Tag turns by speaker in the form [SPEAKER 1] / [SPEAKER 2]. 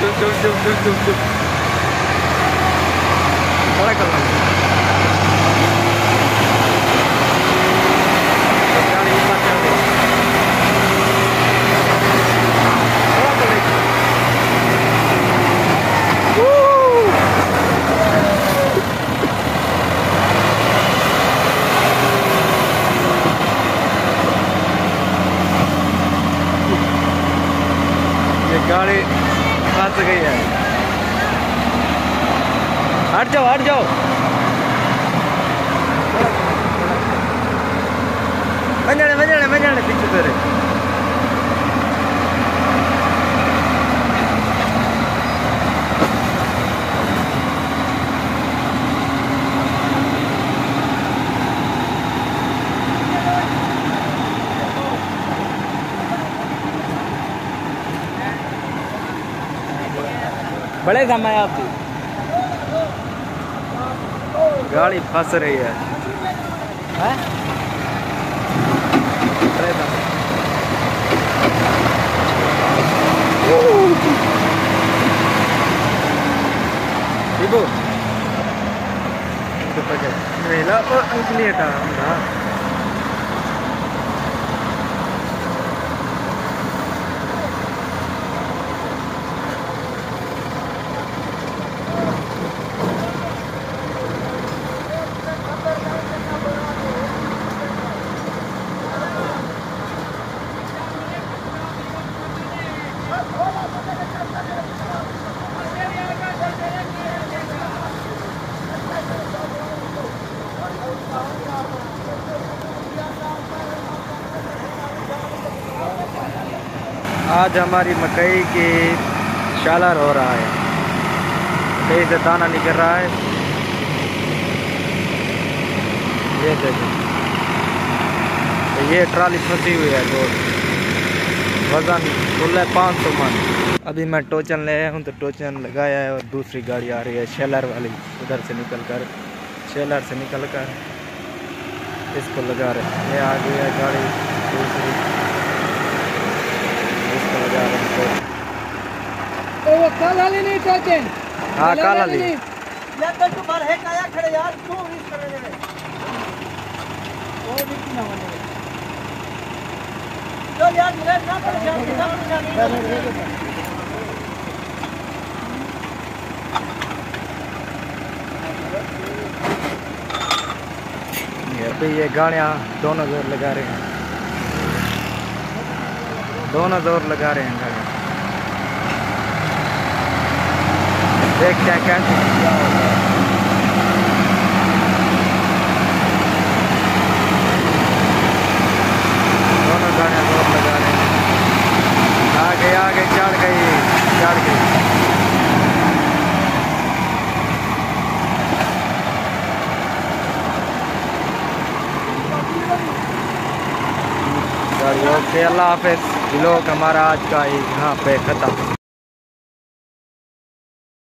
[SPEAKER 1] dur got it. پھنس گئی ہے ہٹ جاؤ ہٹ جاؤ منجانے منجانے منجانے پیچھے تیرے بڑے آپ کی گاڑی پھنس رہی ہے انکلی ہٹا آج ہماری مکئی کی شالر ہو رہا ہے۔ مکئی سے دانہ نکل رہا ہے۔ یہ دیکھیں۔ یہ ٹرالی پھنسی ہوئی ہے تو وزن سولہ پانچ سو من ابھی میں ٹوچن لے ہوں تو ٹوچن لگایا ہے اور دوسری گاڑی آ رہی ہے شیلر والی۔ ادھر سے نکل کر، شیلر سے نکل کر اس کو لگا رہے یہ آ گئی ہے گاڑی دوسری۔ وہ یہ گاڑیاں دونوں زور لگا رہے ہیں دونوں زور لگا رہے ہیں گھر دیکھ کیا کیا اور اوکے اللہ حافظ۔ لوگ ہمارا آج کا یہاں پہ ختم۔